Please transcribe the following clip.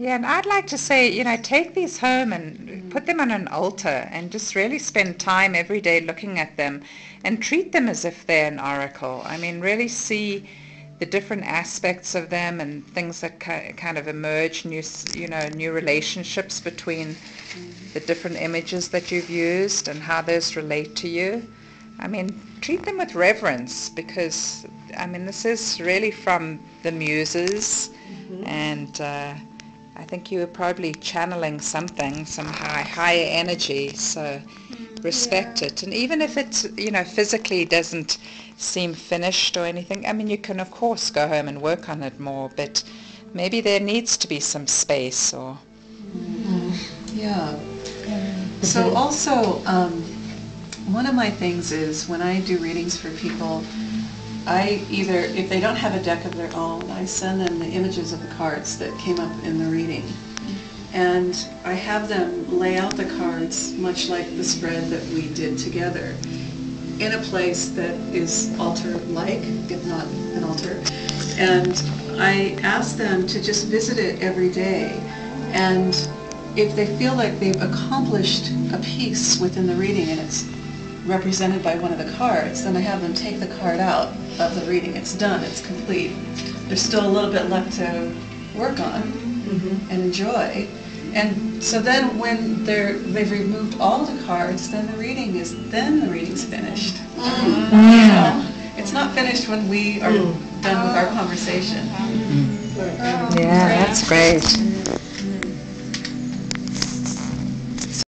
Yeah, and I'd like to say, you know, take these home and put them on an altar and just really spend time every day looking at them and treat them as if they're an oracle. I mean, really see the different aspects of them and things that kind of emerge, new, you know, new relationships between the different images that you've used and how those relate to you. I mean, treat them with reverence because, I mean, this is really from the muses and uh, I think you were probably channeling something, some high, higher energy, so respect it. And even if it, you know, physically doesn't seem finished or anything, I mean, you can of course go home and work on it more, but maybe there needs to be some space or... Yeah. So also, um, one of my things is when I do readings for people, I either, if they don't have a deck of their own, I send them the images of the cards that came up in the reading. And I have them lay out the cards, much like the spread that we did together, in a place that is altar-like, if not an altar. And I ask them to just visit it every day. And if they feel like they've accomplished a piece within the reading and it's represented by one of the cards, then I have them take the card out of the reading. It's done, it's complete. There's still a little bit left to work on mm-hmm. and enjoy. And so then when they're, they've removed all the cards, then the reading is, then the reading's finished. You know? It's not finished when we are mm. done with our conversation. Yeah, that's great.